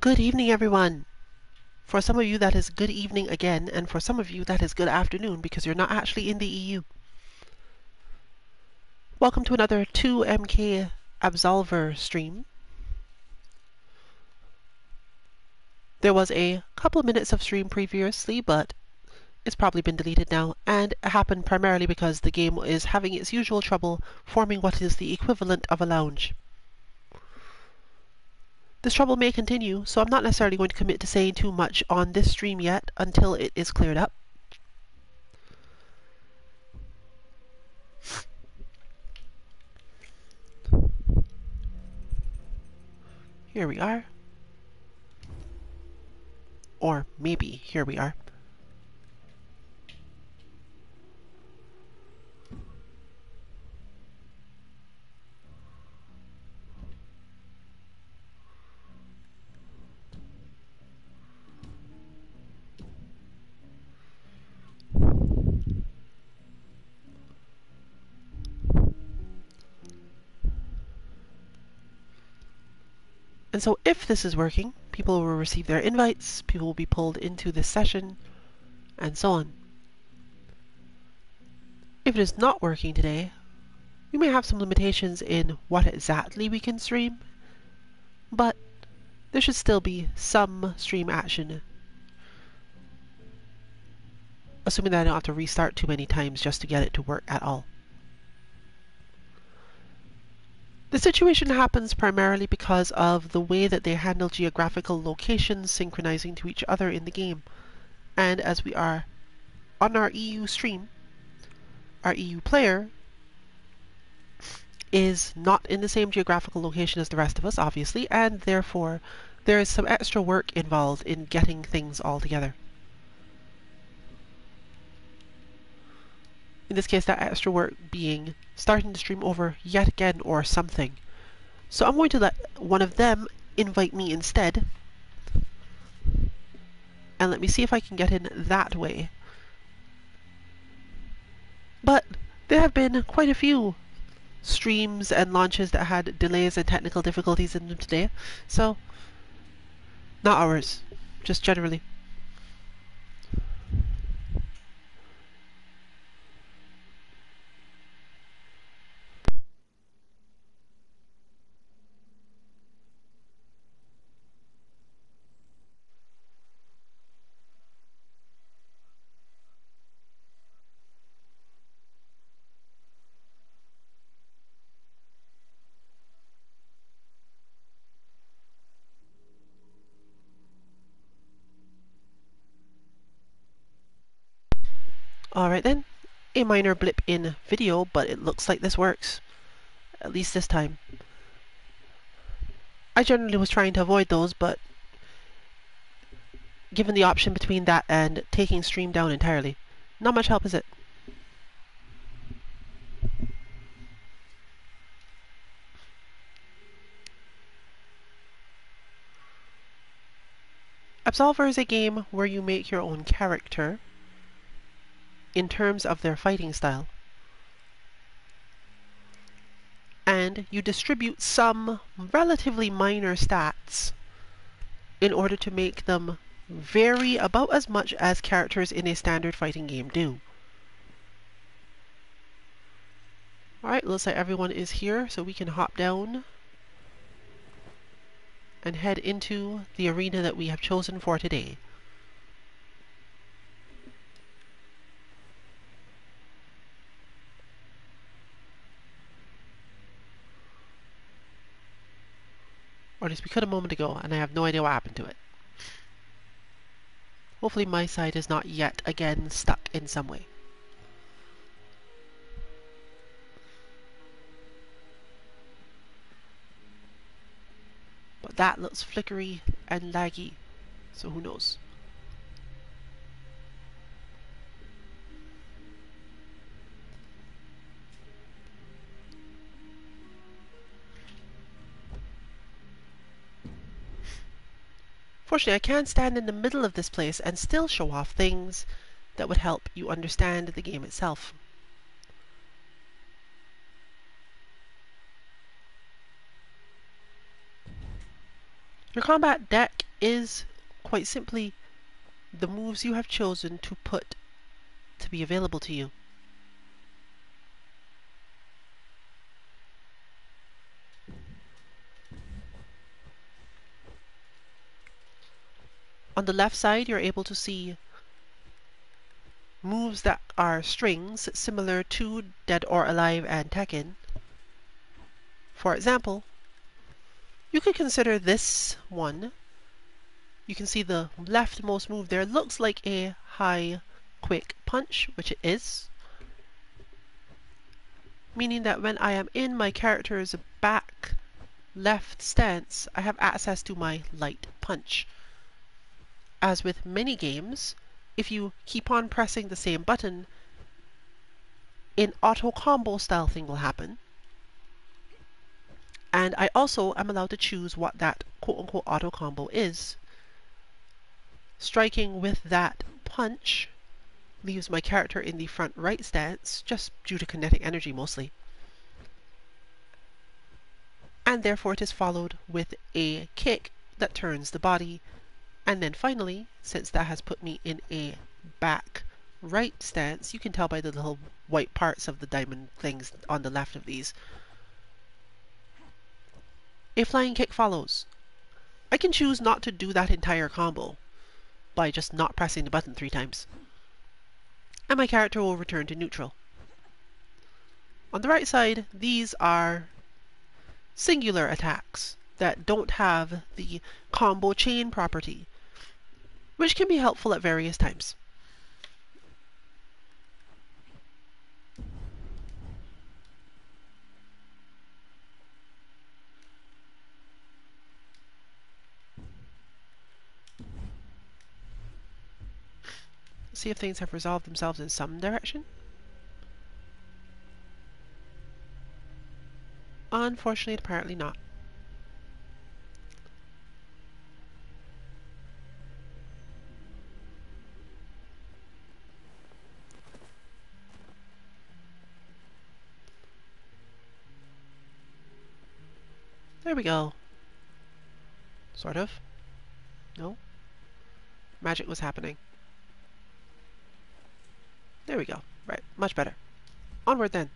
Good evening, everyone. For some of you, that is good evening again, and for some of you, that is good afternoon because you're not actually in the EU. Welcome to another 2MK Absolver stream. There was a couple of minutes of stream previously, but it's probably been deleted now, and it happened primarily because the game is having its usual trouble forming what is the equivalent of a lounge. This trouble may continue, so I'm not necessarily going to commit to saying too much on this stream yet until it is cleared up. Here we are. Or maybe here we are. And so if this is working, people will receive their invites, people will be pulled into this session, and so on. If it is not working today, we may have some limitations in what exactly we can stream, but there should still be some stream action, assuming that I don't have to restart too many times just to get it to work at all. The situation happens primarily because of the way that they handle geographical locations synchronizing to each other in the game. And as we are on our EU stream, our EU player is not in the same geographical location as the rest of us, obviously, and therefore there is some extra work involved in getting things all together. In this case, that extra work being starting to stream over yet again or something. So I'm going to let one of them invite me instead. And let me see if I can get in that way. But there have been quite a few streams and launches that had delays and technical difficulties in them today. So, not ours, just generally. Alright then, a minor blip in video, but it looks like this works. At least this time. I generally was trying to avoid those, but given the option between that and taking stream down entirely, not much help is it? Absolver is a game where you make your own character in terms of their fighting style. And you distribute some relatively minor stats in order to make them vary about as much as characters in a standard fighting game do. Alright, looks like everyone is here, so we can hop down and head into the arena that we have chosen for today. Or at least we could a moment ago, and I have no idea what happened to it. Hopefully my side is not yet again stuck in some way. But that looks flickery and laggy, so who knows. Fortunately, I can stand in the middle of this place and still show off things that would help you understand the game itself. Your combat deck is quite simply the moves you have chosen to put to be available to you. On the left side, you're able to see moves that are strings similar to Dead or Alive and Tekken. For example, you could consider this one. You can see the leftmost move there looks like a high quick punch, which it is. Meaning that when I am in my character's back left stance, I have access to my light punch. As with many games, if you keep on pressing the same button, an auto combo style thing will happen. And I also am allowed to choose what that quote unquote auto combo is. Striking with that punch leaves my character in the front right stance, just due to kinetic energy mostly. And therefore it is followed with a kick that turns the body. And then finally, since that has put me in a back right stance, you can tell by the little white parts of the diamond things on the left of these, a flying kick follows. I can choose not to do that entire combo by just not pressing the button three times. And my character will return to neutral. On the right side, these are singular attacks that don't have the combo chain property, which can be helpful at various times. see if things have resolved themselves in some direction. Unfortunately, apparently not. There we go. Sort of. No? Magic was happening. There we go. Right, much better. Onward then.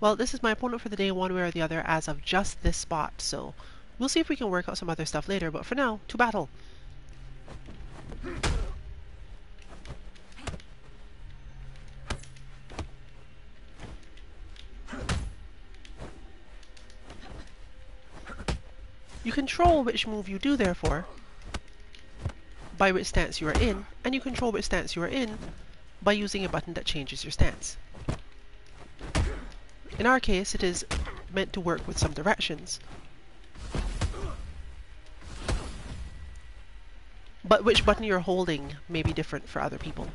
Well, this is my opponent for the day one way or the other as of just this spot, so we'll see if we can work out some other stuff later, but for now, to battle! You control which move you do, therefore, by which stance you are in, and you control which stance you are in by using a button that changes your stance. In our case, it is meant to work with some directions. But which button you're holding may be different for other people.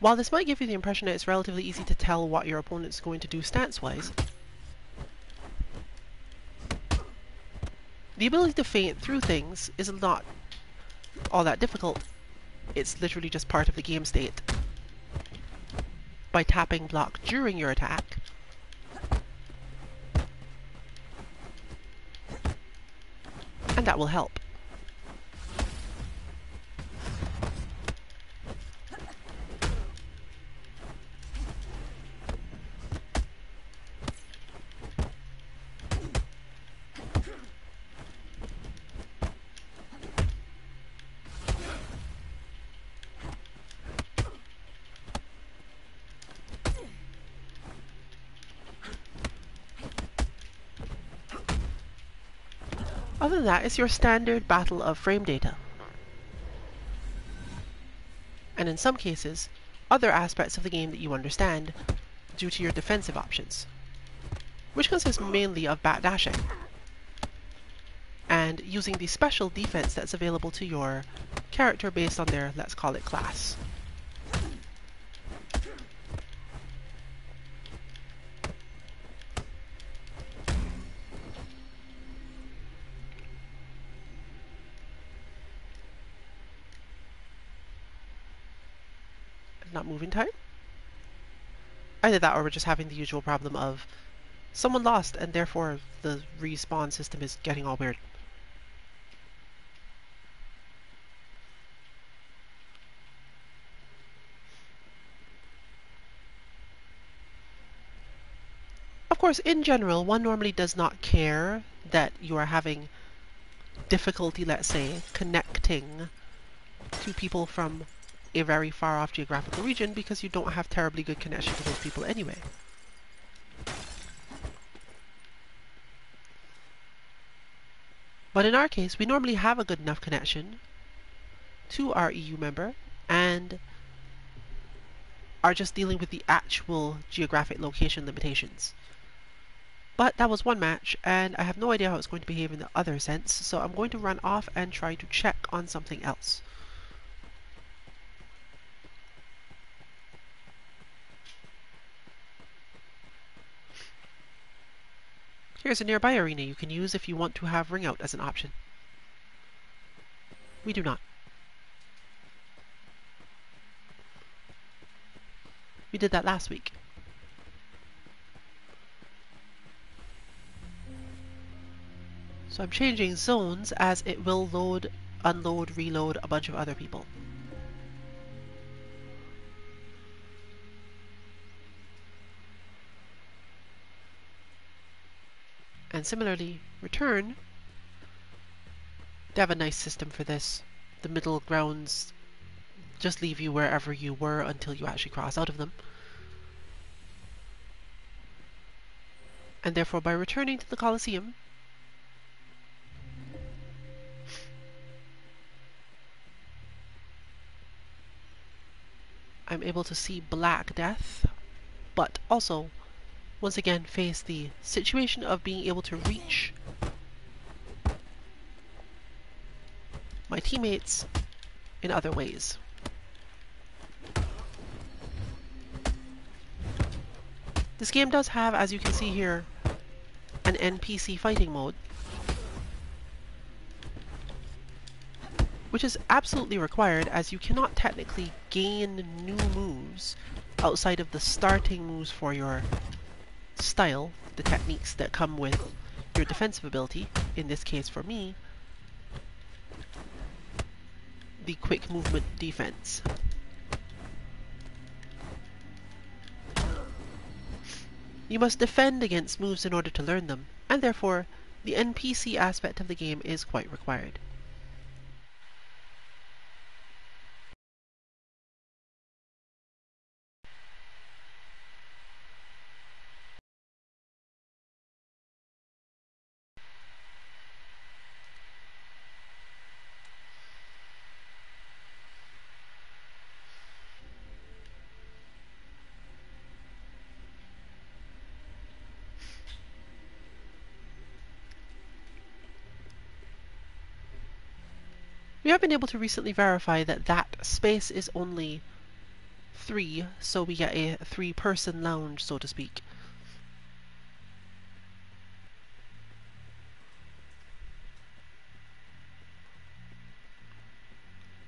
While this might give you the impression that it's relatively easy to tell what your opponent's going to do stance-wise, the ability to feint through things is not all that difficult. It's literally just part of the game state. By tapping block during your attack, and that will help. Other than that, it's your standard battle of frame data. And in some cases, other aspects of the game that you understand due to your defensive options, which consists mainly of backdashing and using the special defense that's available to your character based on their, let's call it, class. not moving time. Either that or we're just having the usual problem of someone lost and therefore the respawn system is getting all weird. Of course, in general, one normally does not care that you are having difficulty, let's say, connecting to people from a very far off geographical region because you don't have terribly good connection to those people anyway. But in our case, we normally have a good enough connection to our EU member and are just dealing with the actual geographic location limitations. But that was one match, and I have no idea how it's going to behave in the other sense, so I'm going to run off and try to check on something else. Here's a nearby arena you can use if you want to have ring out as an option. We do not. We did that last week. So I'm changing zones as it will load, unload, reload a bunch of other people. And similarly, return. They have a nice system for this. The middle grounds just leave you wherever you were until you actually cross out of them. And therefore, by returning to the Colosseum, I'm able to see Black Death, but also once again face the situation of being able to reach my teammates in other ways. This game does have, as you can see here, an NPC fighting mode, which is absolutely required as you cannot technically gain new moves outside of the starting moves for your style, the techniques that come with your defensive ability, in this case for me, the quick movement defense. You must defend against moves in order to learn them, and therefore the NPC aspect of the game is quite required. Have been able to recently verify that that space is only three, so we get a three-person lounge, so to speak.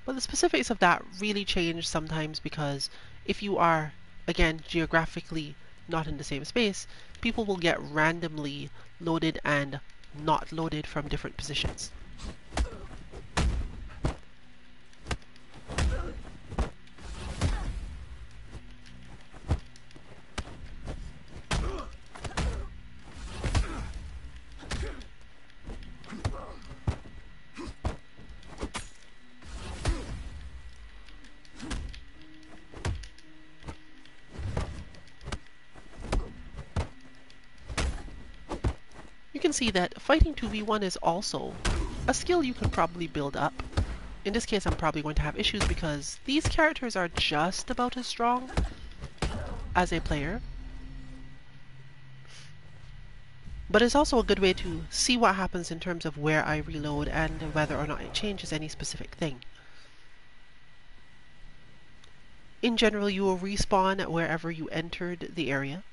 But the specifics of that really change sometimes because if you are, again, geographically not in the same space, people will get randomly loaded and not loaded from different positions. Can see that fighting 2v1 is also a skill you could probably build up. In this case, I'm probably going to have issues because these characters are just about as strong as a player. But it's also a good way to see what happens in terms of where I reload and whether or not it changes any specific thing. In general, you will respawn wherever you entered the area.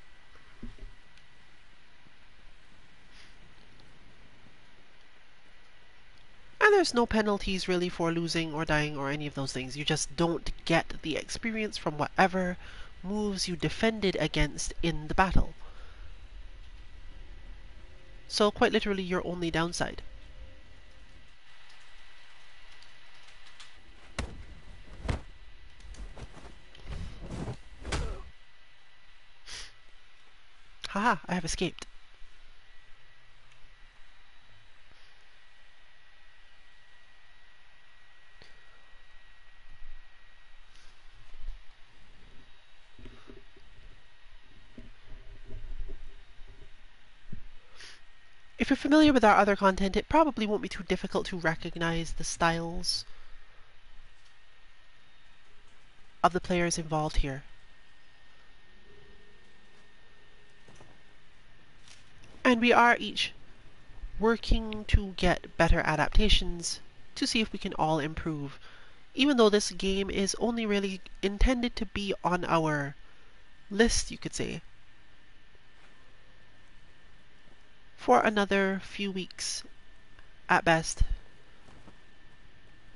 And there's no penalties really for losing or dying or any of those things. You just don't get the experience from whatever moves you defended against in the battle. So quite literally your only downside. Haha, I have escaped. If you're familiar with our other content, it probably won't be too difficult to recognize the styles of the players involved here. And we are each working to get better adaptations to see if we can all improve. Even though this game is only really intended to be on our list, you could say, for another few weeks at best.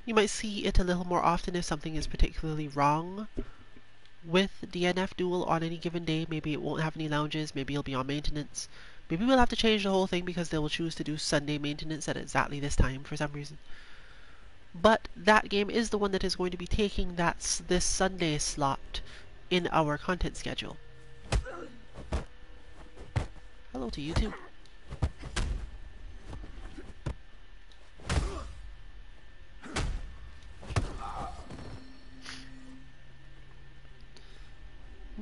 You might see it a little more often if something is particularly wrong with DNF Duel on any given day. Maybe it won't have any lounges, maybe it'll be on maintenance. Maybe we'll have to change the whole thing because they will choose to do Sunday maintenance at exactly this time for some reason. But that game is the one that is going to be taking that this Sunday slot in our content schedule. Hello to you too.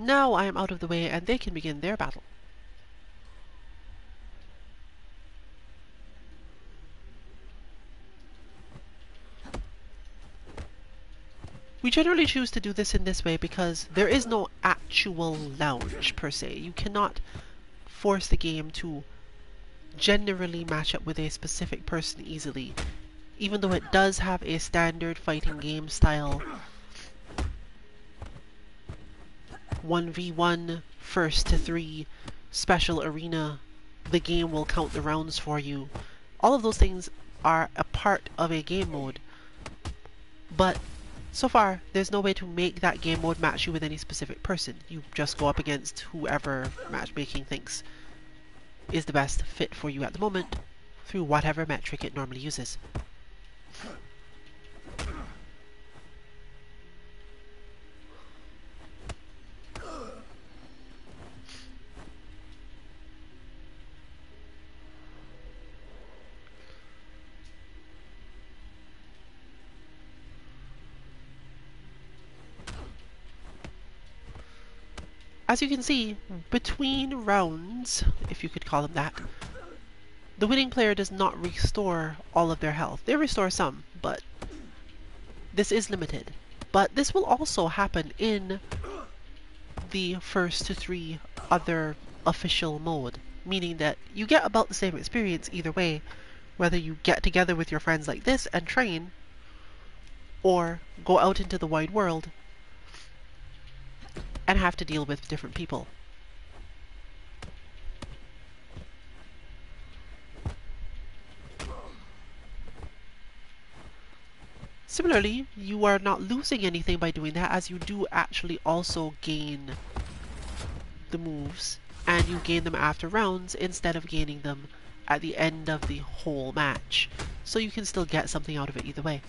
Now I am out of the way and they can begin their battle. We generally choose to do this in this way because there is no actual lounge per se. You cannot force the game to generally match up with a specific person easily. Even though it does have a standard fighting game style 1v1 first to 3 special arena, the game will count the rounds for you. All of those things are a part of a game mode. But so far, there's no way to make that game mode match you with any specific person. You just go up against whoever matchmaking thinks is the best fit for you at the moment through whatever metric it normally uses. As you can see, hmm. between rounds, if you could call them that, the winning player does not restore all of their health. They restore some, but this is limited. But this will also happen in the first to three other official mode, meaning that you get about the same experience either way, whether you get together with your friends like this and train, or go out into the wide world and have to deal with different people. Similarly, you are not losing anything by doing that as you do actually also gain the moves and you gain them after rounds instead of gaining them at the end of the whole match. So you can still get something out of it either way.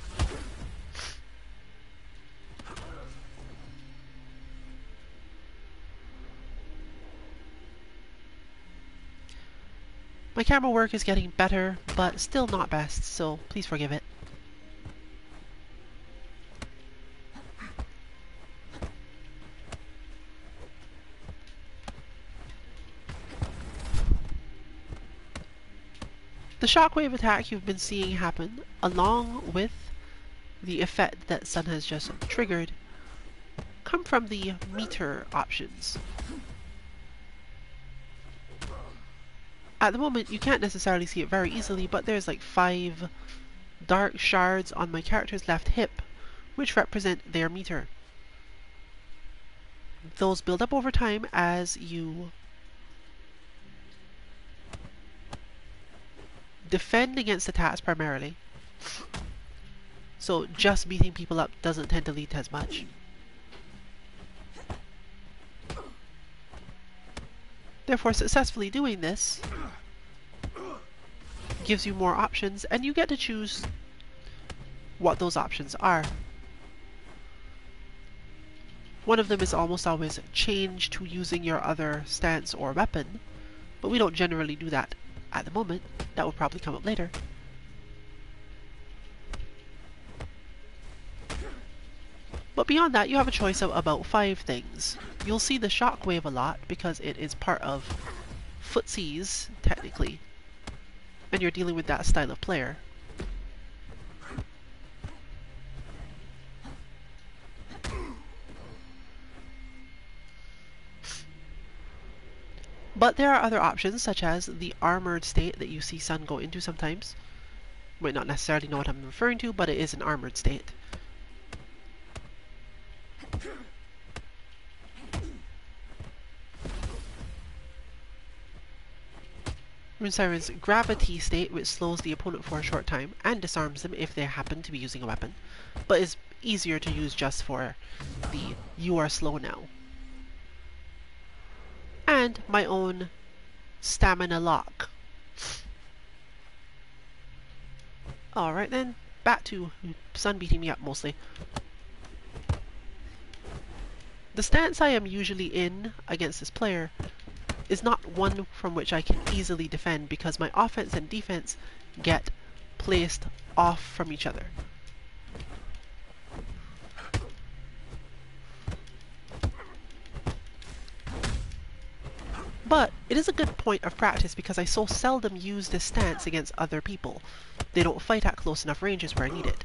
My camera work is getting better, but still not best, so please forgive it. The shockwave attack you've been seeing happen, along with the effect that Sun has just triggered, come from the meter options. At the moment, you can't necessarily see it very easily, but there's like five dark shards on my character's left hip, which represent their meter. Those build up over time as you defend against attacks primarily, So just beating people up doesn't tend to lead to as much. Therefore, successfully doing this gives you more options, and you get to choose what those options are. One of them is almost always change to using your other stance or weapon, but we don't generally do that at the moment. That will probably come up later. But beyond that, you have a choice of about five things. You'll see the shockwave a lot because it is part of footsies, technically, and you're dealing with that style of player. But there are other options, such as the armored state that you see Sun go into sometimes. Might not necessarily know what I'm referring to, but it is an armored state. Rune Siren's gravity state, which slows the opponent for a short time and disarms them if they happen to be using a weapon, but is easier to use just for the you are slow now and my own stamina lock. Alright then, back to Sun beating me up mostly. The stance I am usually in against this player is not one from which I can easily defend because my offense and defense get placed off from each other. But it is a good point of practice because I so seldom use this stance against other people. They don't fight at close enough ranges where I need it.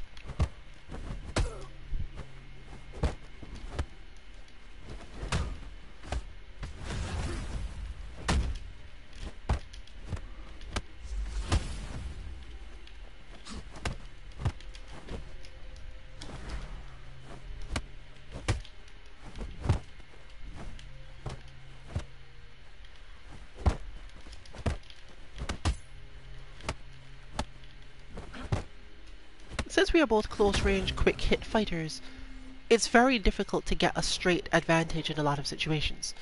Since we are both close-range, quick-hit fighters, it's very difficult to get a straight advantage in a lot of situations.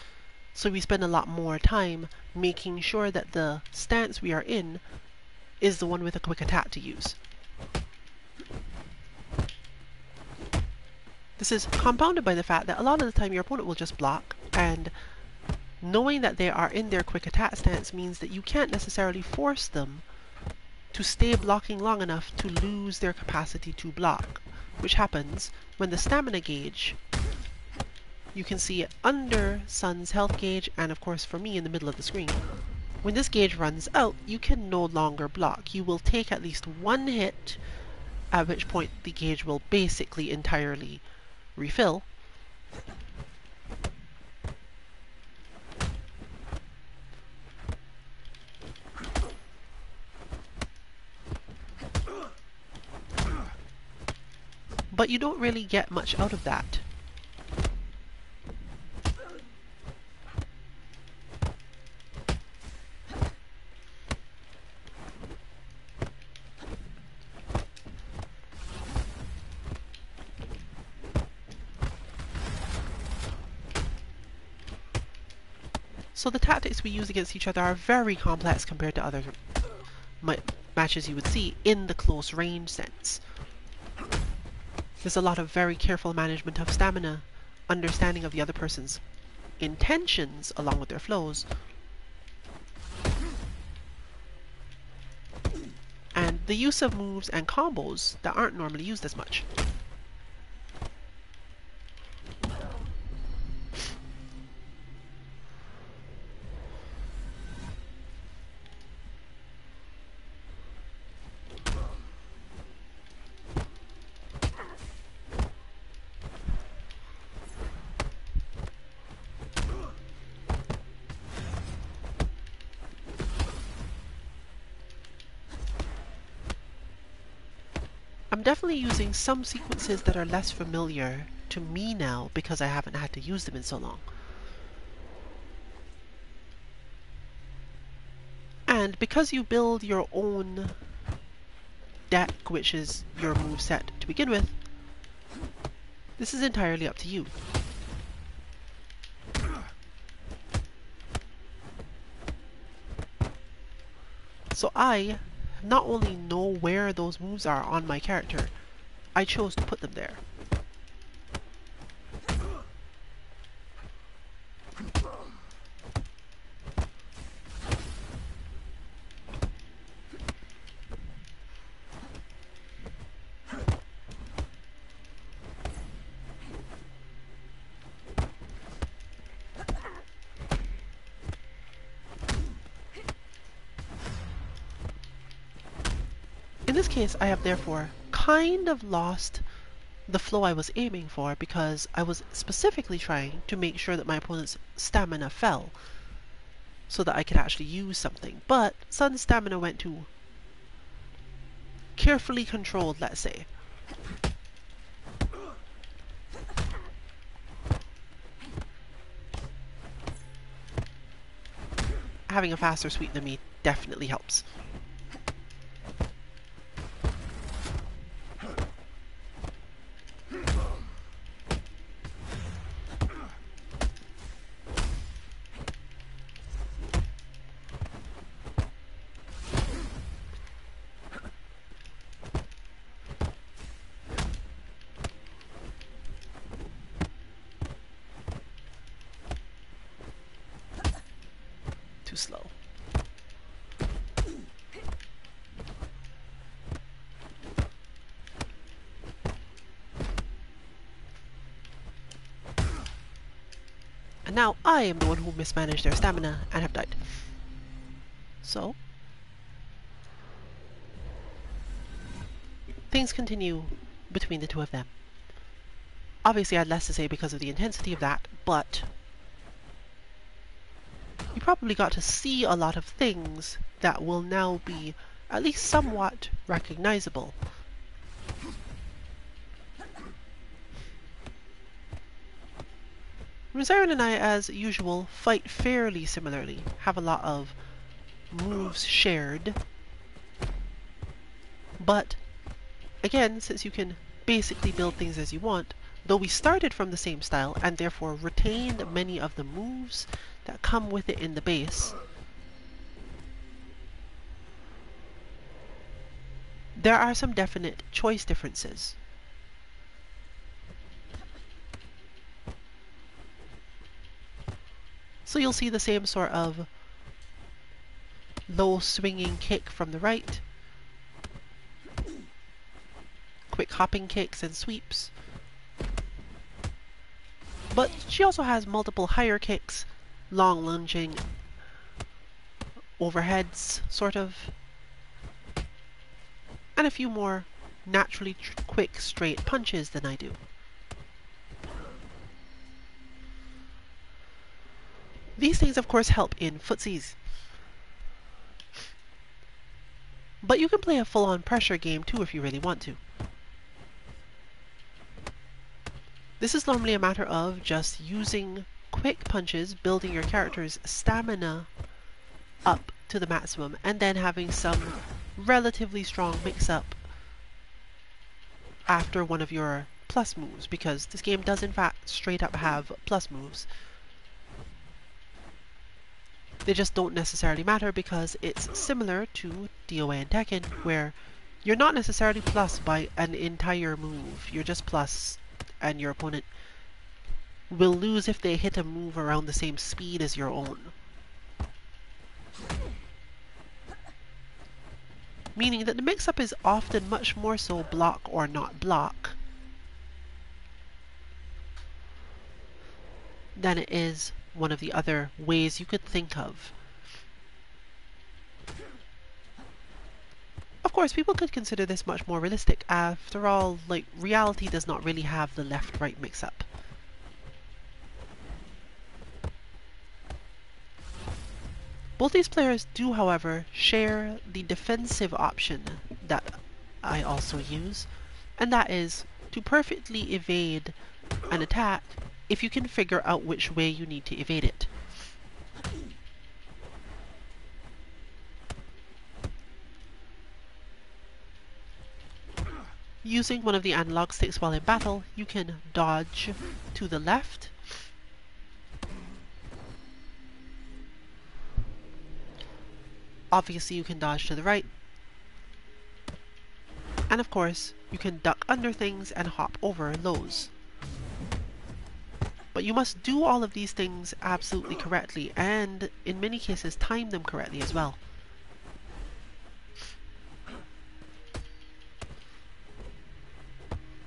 So we spend a lot more time making sure that the stance we are in is the one with a quick attack to use. This is compounded by the fact that a lot of the time your opponent will just block, and knowing that they are in their quick attack stance means that you can't necessarily force them to stay blocking long enough to lose their capacity to block, which happens when the stamina gauge, you can see it under Sun's health gauge and of course for me in the middle of the screen. When this gauge runs out, you can no longer block. You will take at least one hit, at which point the gauge will basically entirely refill, but you don't really get much out of that. So the tactics we use against each other are very complex compared to other matches you would see in the close range sense. There's a lot of very careful management of stamina, understanding of the other person's intentions along with their flows, and the use of moves and combos that aren't normally used as much. Using some sequences that are less familiar to me now because I haven't had to use them in so long. And because you build your own deck, which is your move set to begin with, this is entirely up to you. So I not only know where those moves are on my character, I chose to put them there. In this case, I have therefore kind of lost the flow I was aiming for because I was specifically trying to make sure that my opponent's stamina fell so that I could actually use something. But Sun's stamina went to carefully controlled, let's say. Having a faster sweep than me definitely helps. slow. And now I am the one who mismanaged their stamina and have died. So, things continue between the two of them. Obviously I had less to say because of the intensity of that, but you probably got to see a lot of things that will now be at least somewhat recognizable. Rosarin and I, as usual, fight fairly similarly, have a lot of moves shared, but again, since you can basically build things as you want, though we started from the same style and therefore retained many of the moves that come with it in the base. There are some definite choice differences. So you'll see the same sort of low swinging kick from the right, quick hopping kicks and sweeps. But she also has multiple higher kicks long lunging overheads, sort of. And a few more naturally quick, straight punches than I do. These things, of course, help in footsies. But you can play a full-on pressure game too if you really want to. This is normally a matter of just using quick punches, building your character's stamina up to the maximum, and then having some relatively strong mix-up after one of your plus moves, because this game does in fact straight up have plus moves. They just don't necessarily matter because it's similar to DOA and Tekken, where you're not necessarily plus by an entire move, you're just plus and your opponent will lose if they hit a move around the same speed as your own. Meaning that the mix-up is often much more so block or not block than it is one of the other ways you could think of. Of course, people could consider this much more realistic. After all, like, reality does not really have the left-right mix-up. Both these players do, however, share the defensive option that I also use, and that is to perfectly evade an attack if you can figure out which way you need to evade it. using one of the analog sticks while in battle, you can dodge to the left. Obviously you can dodge to the right. And of course, you can duck under things and hop over those. But you must do all of these things absolutely correctly and in many cases time them correctly as well.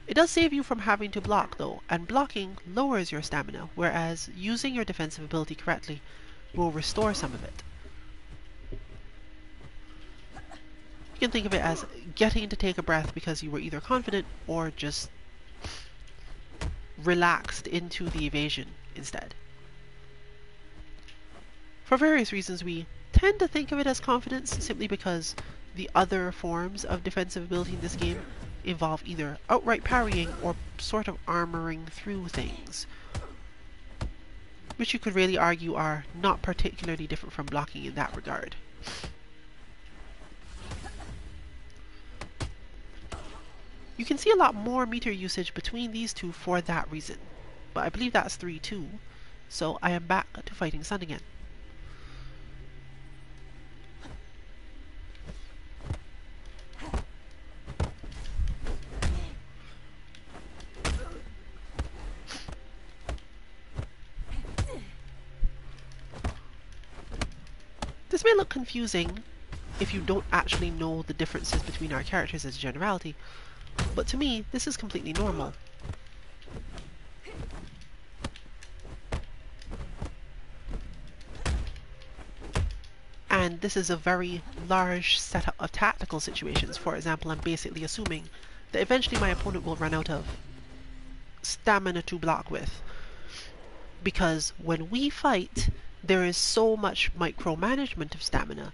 It does save you from having to block though, and blocking lowers your stamina, whereas using your defensive ability correctly will restore some of it. You can think of it as getting to take a breath because you were either confident or just relaxed into the evasion instead. For various reasons, we tend to think of it as confidence simply because the other forms of defensive ability in this game involve either outright parrying or sort of armoring through things, which you could really argue are not particularly different from blocking in that regard. You can see a lot more meter usage between these two for that reason, but I believe that's 3 too, so I am back to fighting Sun again. This may look confusing if you don't actually know the differences between our characters as a generality, but to me, this is completely normal. And this is a very large setup of tactical situations. For example, I'm basically assuming that eventually my opponent will run out of stamina to block with. Because when we fight, there is so much micromanagement of stamina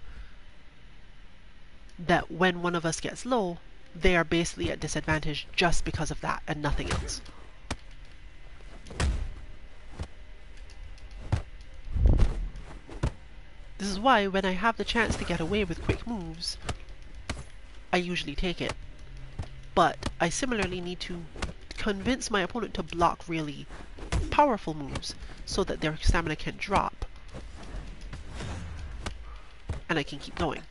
that when one of us gets low, they are basically at disadvantage just because of that and nothing else. This is why when I have the chance to get away with quick moves, I usually take it. But I similarly need to convince my opponent to block really powerful moves so that their stamina can drop. And I can keep going.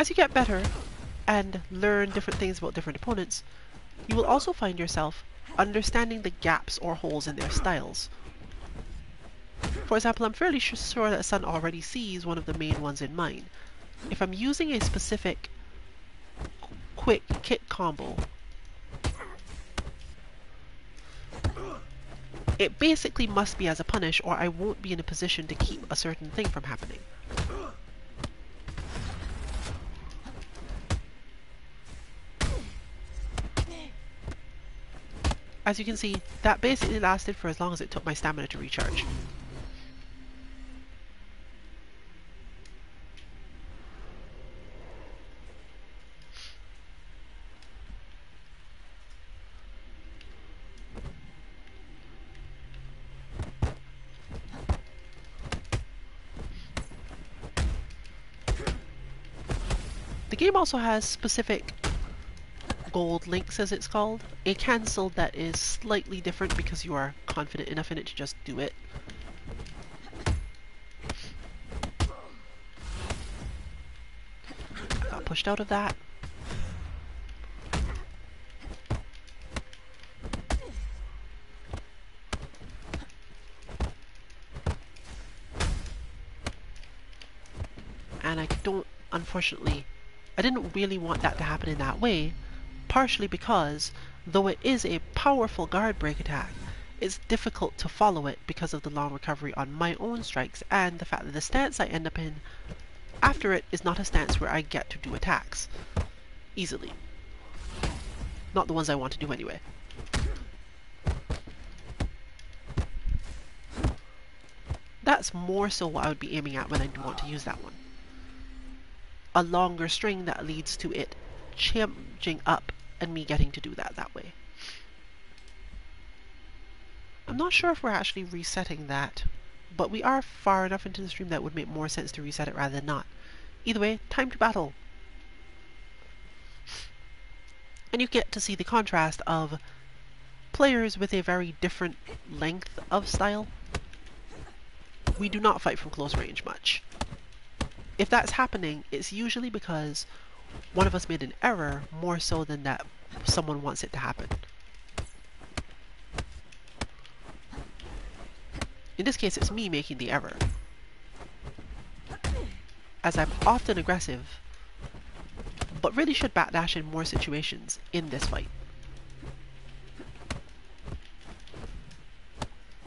As you get better and learn different things about different opponents, you will also find yourself understanding the gaps or holes in their styles. For example, I'm fairly sure that Sun already sees one of the main ones in mine. If I'm using a specific quick kick combo, it basically must be as a punish or I won't be in a position to keep a certain thing from happening. As you can see, that basically lasted for as long as it took my stamina to recharge. The game also has specific gold links as it's called. A cancel that is slightly different because you are confident enough in it to just do it. Got pushed out of that. And I don't, unfortunately, I didn't really want that to happen in that way, partially because, though it is a powerful guard break attack, it's difficult to follow it because of the long recovery on my own strikes and the fact that the stance I end up in after it is not a stance where I get to do attacks easily. Not the ones I want to do anyway. That's more so what I would be aiming at when I do want to use that one. a longer string that leads to it changing up and me getting to do that that way. I'm not sure if we're actually resetting that, but we are far enough into the stream that would make more sense to reset it rather than not. Either way, time to battle. And you get to see the contrast of players with a very different length of style. We do not fight from close range much. If that's happening, it's usually because one of us made an error more so than that someone wants it to happen. In this case, it's me making the error. As I'm often aggressive, but really should backdash in more situations in this fight.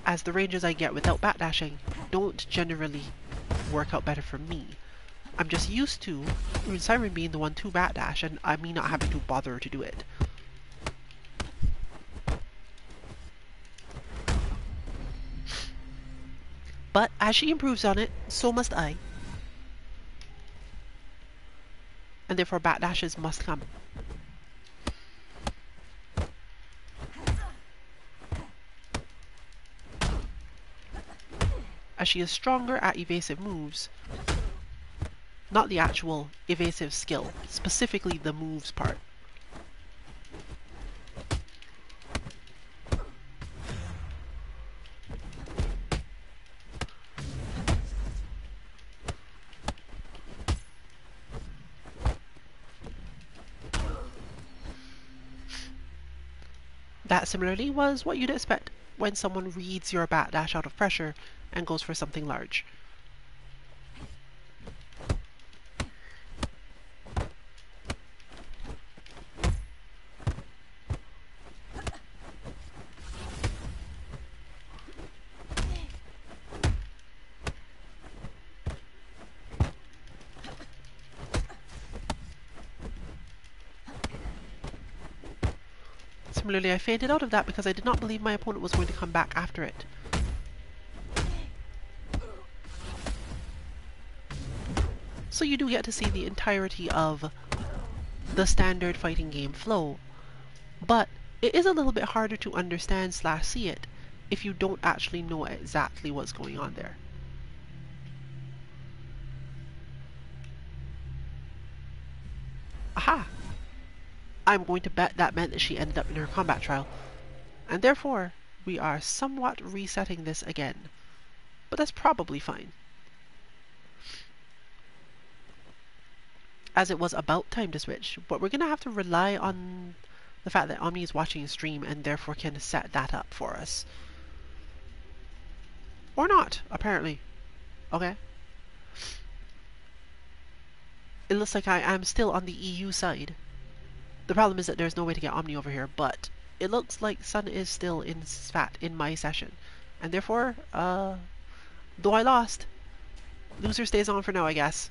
As the ranges I get without backdashing don't generally work out better for me. I'm just used to Siren being the one to backdash and I me not having to bother to do it. But as she improves on it, so must I. And therefore backdashes must come. As she is stronger at evasive moves, not the actual evasive skill, specifically the moves part. That similarly was what you'd expect when someone reads your backdash out of pressure and goes for something large. I faded out of that because I did not believe my opponent was going to come back after it. So you do get to see the entirety of the standard fighting game flow, but it is a little bit harder to understand slash see it if you don't actually know exactly what's going on there. I'm going to bet that meant that she ended up in her combat trial. And therefore, we are somewhat resetting this again. But that's probably fine. As it was about time to switch, but we're going to have to rely on the fact that Omni is watching a stream and therefore can set that up for us. Or not, apparently. Okay. It looks like I am still on the EU side. The problem is that there's no way to get Omni over here, but it looks like Sun is still in fat in my session. And therefore, uh, though I lost, loser stays on for now, I guess.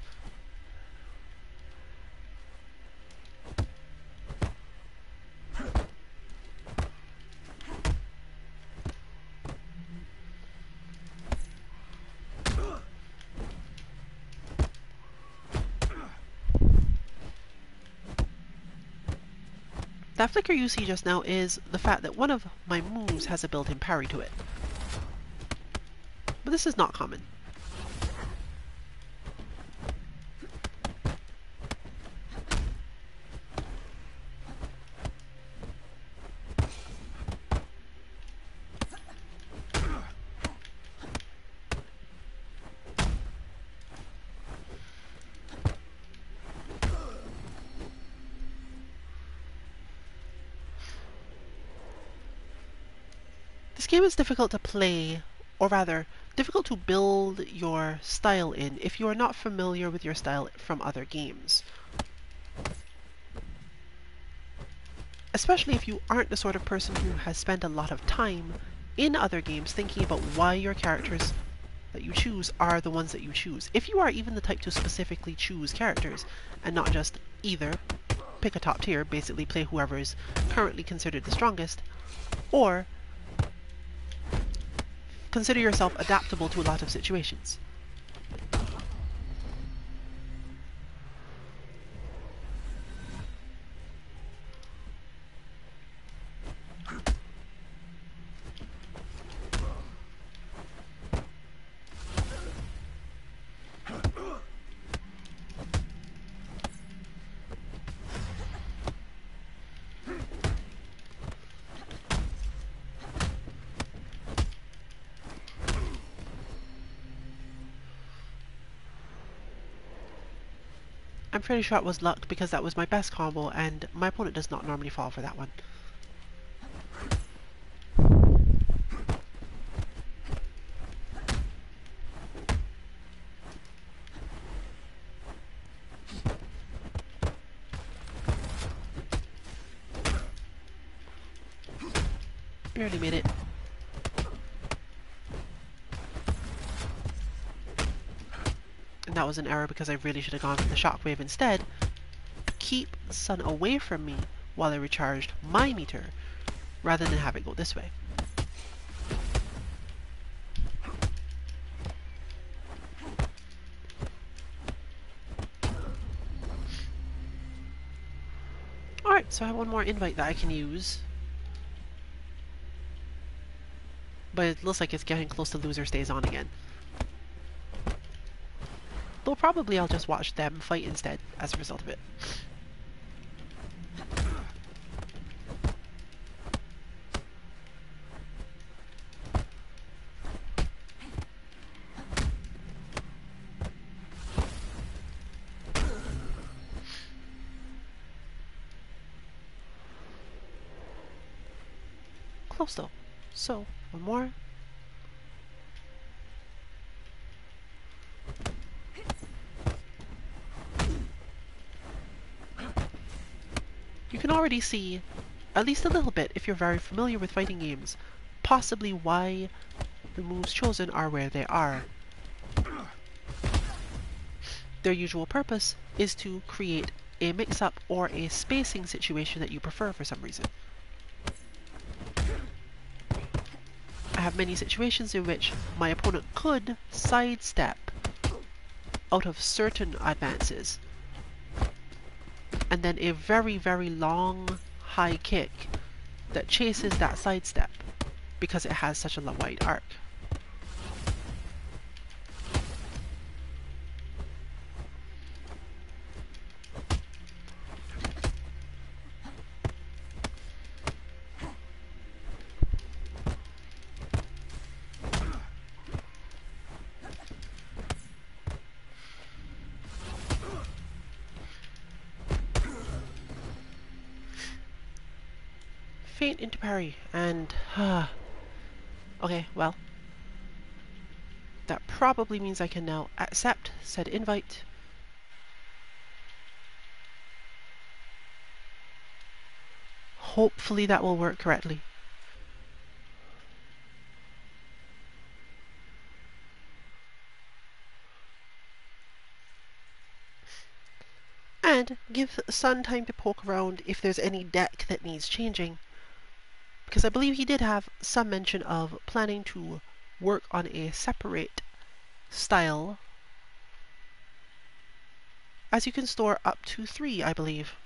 That flicker you see just now is the fact that one of my moves has a built-in parry to it. But this is not common. Is difficult to play, or rather, difficult to build your style in if you are not familiar with your style from other games. Especially if you aren't the sort of person who has spent a lot of time in other games thinking about why your characters that you choose are the ones that you choose. If you are even the type to specifically choose characters and not just either pick a top tier, basically play whoever is currently considered the strongest, or consider yourself adaptable to a lot of situations. I'm pretty sure it was luck because that was my best combo and my opponent does not normally fall for that one. Was an error because I really should have gone for the shockwave instead. Keep sun away from me while I recharged my meter, rather than have it go this way. Alright, so I have one more invite that I can use. But it looks like it's getting close to loser stays on again. Probably I'll just watch them fight instead as a result of it. Close though. So, one more. You can already see, at least a little bit if you're very familiar with fighting games, possibly why the moves chosen are where they are. Their usual purpose is to create a mix-up or a spacing situation that you prefer for some reason. I have many situations in which my opponent could sidestep out of certain advances and then a very, very long high kick that chases that sidestep because it has such a wide arc. Probably means I can now accept said invite. Hopefully that will work correctly. And give Sun time to poke around if there's any deck that needs changing because I believe he did have some mention of planning to work on a separate style as you can store up to three, I believe.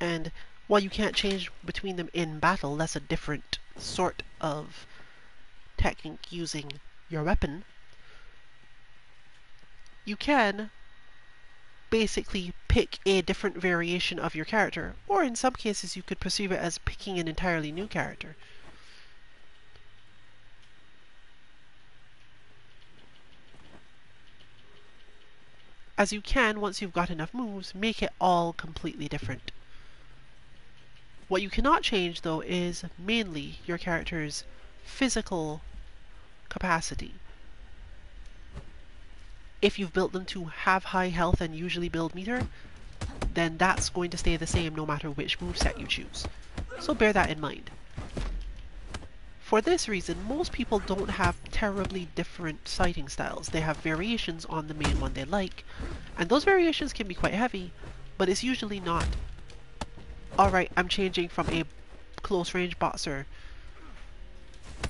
And while you can't change between them in battle, that's a different sort of technique using your weapon. You can basically pick a different variation of your character, or in some cases you could perceive it as picking an entirely new character. As you can, once you've got enough moves, make it all completely different. What you cannot change, though, is mainly your character's physical capacity if you've built them to have high health and usually build meter, then that's going to stay the same no matter which moveset you choose. So bear that in mind. For this reason, most people don't have terribly different sighting styles. They have variations on the main one they like, and those variations can be quite heavy, but it's usually not, alright, I'm changing from a close range boxer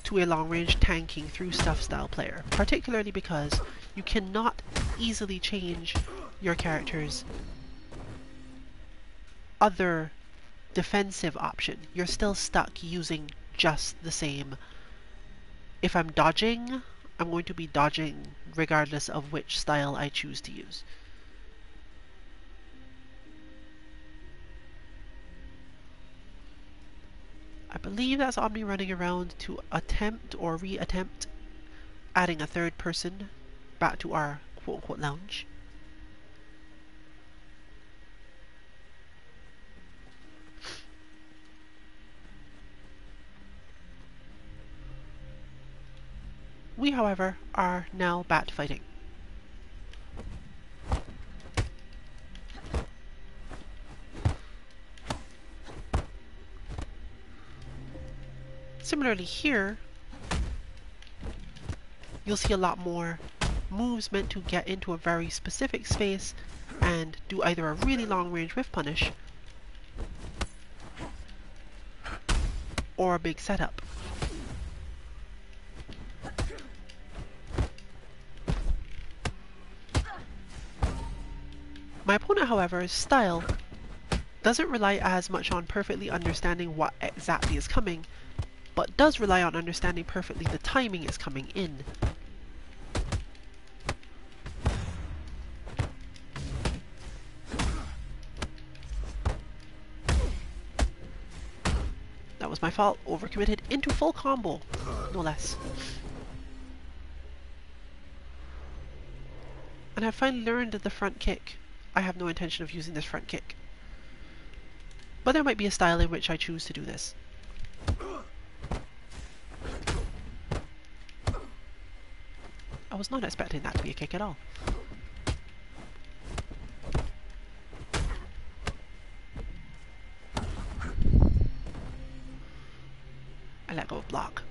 to a long range tanking through stuff style player, particularly because you cannot easily change your character's other defensive option. You're still stuck using just the same. If I'm dodging, I'm going to be dodging regardless of which style I choose to use. I believe that's Omni running around to attempt or re-attempt adding a third person back to our quote-unquote lounge. We, however, are now bat fighting. Similarly here, you'll see a lot more moves meant to get into a very specific space and do either a really long range whiff punish or a big setup. However's style doesn't rely as much on perfectly understanding what exactly is coming, but does rely on understanding perfectly the timing is coming in. That was my fault. Overcommitted into full combo. No less. And I've finally learned the front kick. I have no intention of using this front kick. But there might be a style in which I choose to do this. I was not expecting that to be a kick at all. I let go of block.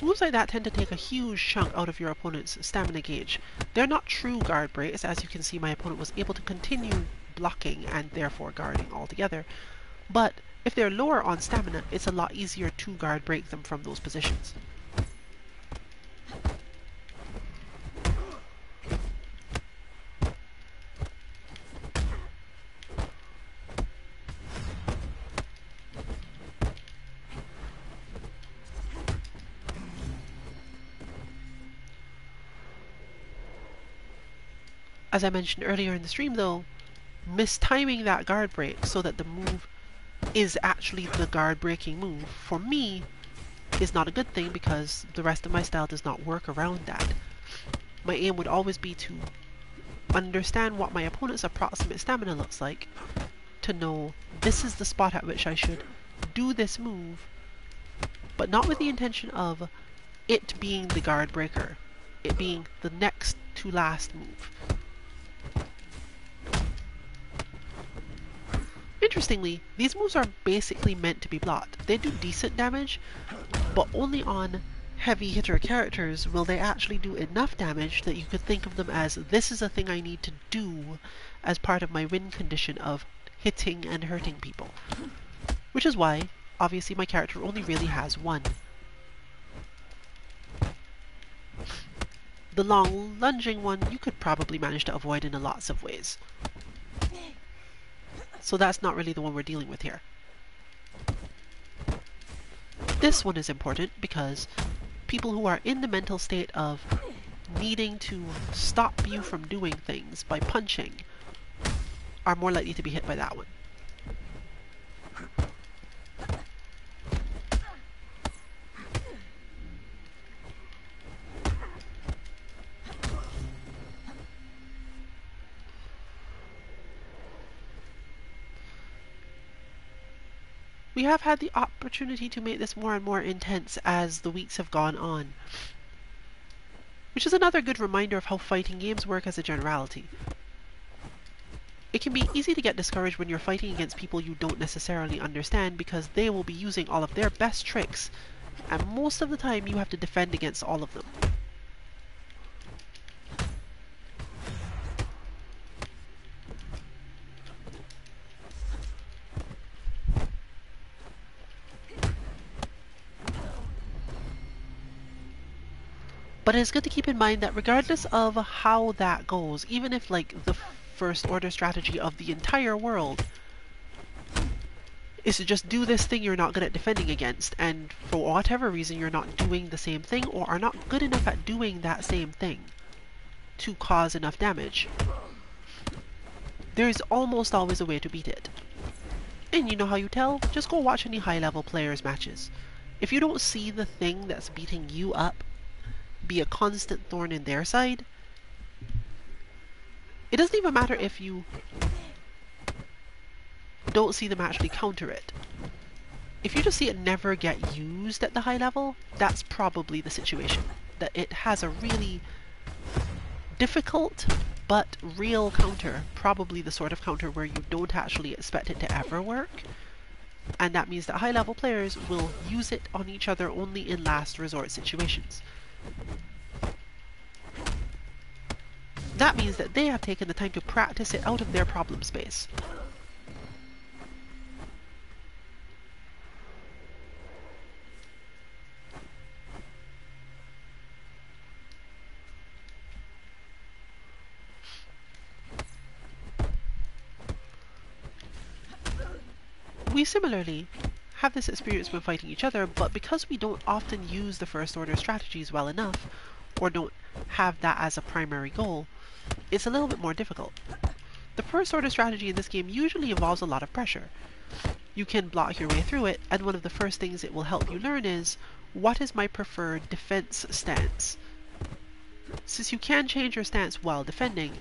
Moves like that tend to take a huge chunk out of your opponent's stamina gauge. They're not true guard breaks, as you can see my opponent was able to continue blocking and therefore guarding altogether. But if they're lower on stamina, it's a lot easier to guard break them from those positions. As I mentioned earlier in the stream though, mistiming that guard break so that the move is actually the guard breaking move, for me, is not a good thing because the rest of my style does not work around that. My aim would always be to understand what my opponent's approximate stamina looks like, to know this is the spot at which I should do this move, but not with the intention of it being the guard breaker, it being the next to last move. Interestingly, these moves are basically meant to be blocked. They do decent damage, but only on heavy hitter characters will they actually do enough damage that you could think of them as this is a thing I need to do as part of my win condition of hitting and hurting people. Which is why, obviously my character only really has one. The long lunging one you could probably manage to avoid in a lots of ways. So that's not really the one we're dealing with here. This one is important because people who are in the mental state of needing to stop you from doing things by punching are more likely to be hit by that one. We have had the opportunity to make this more and more intense as the weeks have gone on. Which is another good reminder of how fighting games work as a generality. It can be easy to get discouraged when you're fighting against people you don't necessarily understand because they will be using all of their best tricks, and most of the time you have to defend against all of them. But it's good to keep in mind that regardless of how that goes, even if like the first order strategy of the entire world is to just do this thing you're not good at defending against, and for whatever reason you're not doing the same thing or are not good enough at doing that same thing to cause enough damage, there's almost always a way to beat it. And you know how you tell? Just go watch any high level players matches. If you don't see the thing that's beating you up be a constant thorn in their side, It doesn't even matter if you don't see them actually counter it. If you just see it never get used at the high level, that's probably the situation. That it has a really difficult but real counter, probably the sort of counter where you don't actually expect it to ever work. And that means that high level players will use it on each other only in last resort situations. That means that they have taken the time to practice it out of their problem space. We similarly have this experience when fighting each other, but because we don't often use the first order strategies well enough, or don't have that as a primary goal, it's a little bit more difficult. The first order strategy in this game usually involves a lot of pressure. You can block your way through it, and one of the first things it will help you learn is, what is my preferred defense stance? Since you can change your stance while defending,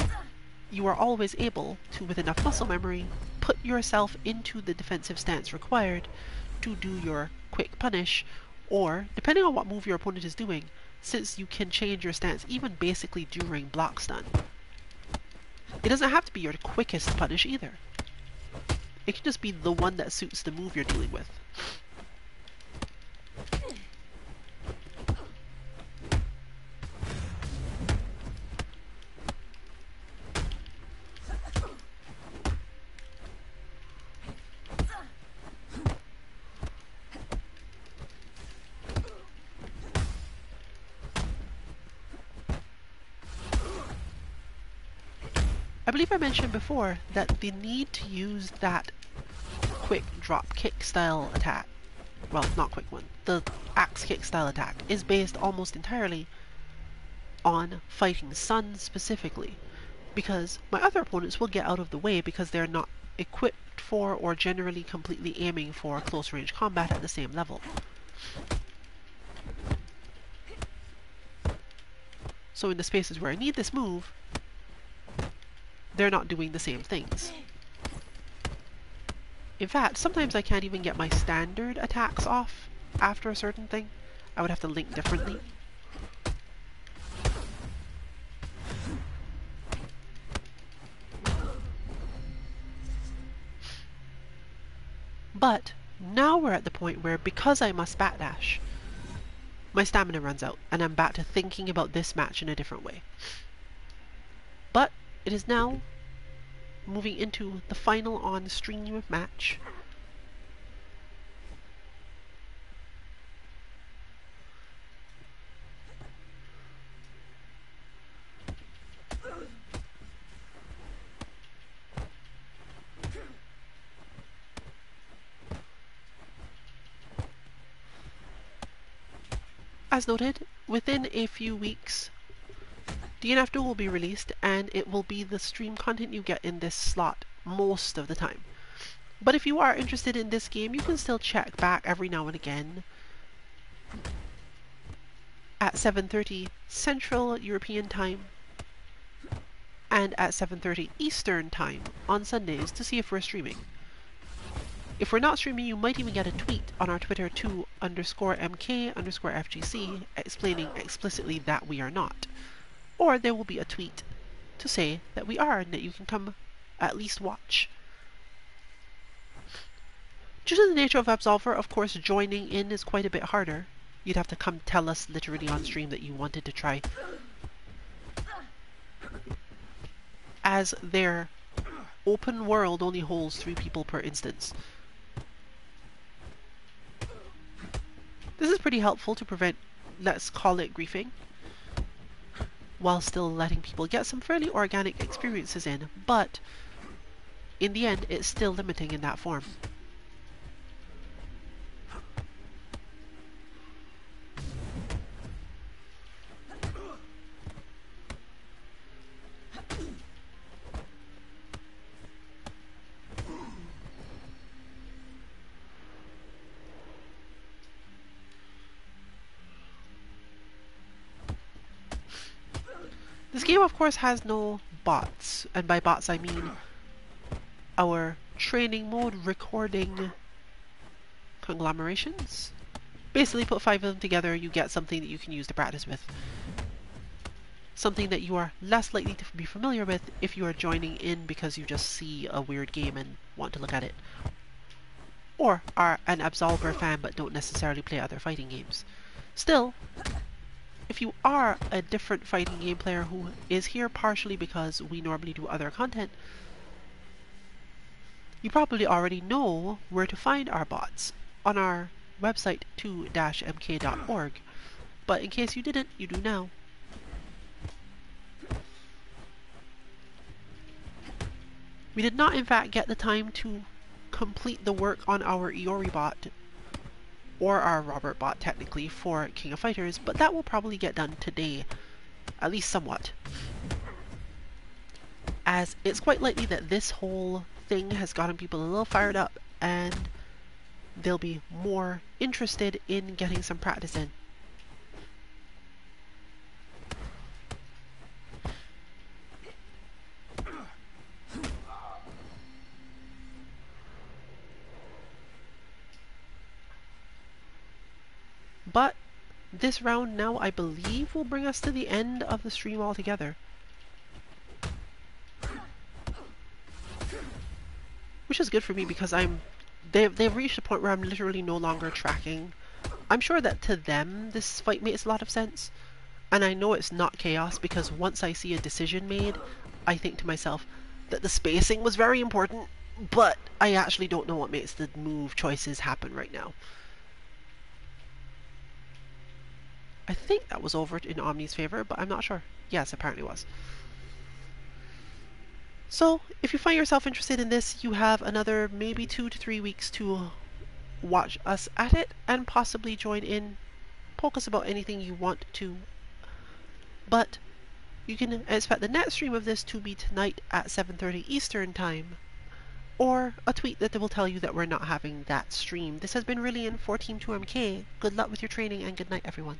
you are always able to, with enough muscle memory, put yourself into the defensive stance required to do your quick punish, or, depending on what move your opponent is doing, since you can change your stance even basically during block stun. It doesn't have to be your quickest punish either. It can just be the one that suits the move you're dealing with. I mentioned before that the need to use that quick drop kick style attack, well, not quick one, the axe kick style attack is based almost entirely on fighting Sun specifically, because my other opponents will get out of the way because they're not equipped for or generally completely aiming for close range combat at the same level. So in the spaces where I need this move, they're not doing the same things. In fact, sometimes I can't even get my standard attacks off after a certain thing. I would have to link differently. But now we're at the point where because I must backdash, my stamina runs out and I'm back to thinking about this match in a different way. But it is now moving into the final on stream match. As noted, within a few weeks DNF Duel will be released and it will be the stream content you get in this slot most of the time. But if you are interested in this game, you can still check back every now and again at 7.30 Central European Time and at 7.30 Eastern Time on Sundays to see if we're streaming. If we're not streaming, you might even get a tweet on our Twitter to underscore MK underscore FGC explaining explicitly that we are not or there will be a tweet to say that we are and that you can come at least watch. Due to the nature of Absolver, of course, joining in is quite a bit harder. You'd have to come tell us literally on stream that you wanted to try. As their open world only holds three people per instance. This is pretty helpful to prevent, let's call it griefing while still letting people get some fairly organic experiences in, but in the end, it's still limiting in that form. This game, of course, has no bots. And by bots I mean our training mode recording conglomerations. Basically put five of them together, you get something that you can use to practice with. Something that you are less likely to be familiar with if you are joining in because you just see a weird game and want to look at it. Or are an Absolver fan but don't necessarily play other fighting games. Still, if you are a different fighting game player who is here partially because we normally do other content, you probably already know where to find our bots on our website 2-mk.org. But in case you didn't, you do now. We did not in fact get the time to complete the work on our Iori bot or our Robert bot technically for King of Fighters, but that will probably get done today, at least somewhat. As it's quite likely that this whole thing has gotten people a little fired up and they'll be more interested in getting some practice in. But this round now, I believe, will bring us to the end of the stream altogether. Which is good for me because I'm they've, they've reached a point where I'm literally no longer tracking. I'm sure that to them this fight makes a lot of sense. And I know it's not chaos because once I see a decision made, I think to myself that the spacing was very important, but I actually don't know what makes the move choices happen right now. I think that was over in Omni's favor, but I'm not sure. Yes, apparently was. So, if you find yourself interested in this, you have another maybe two to three weeks to watch us at it and possibly join in, poke us about anything you want to. But you can expect the next stream of this to be tonight at 7.30 Eastern Time, or a tweet that will tell you that we're not having that stream. This has been Rillian for Team 2MK. Good luck with your training and good night everyone.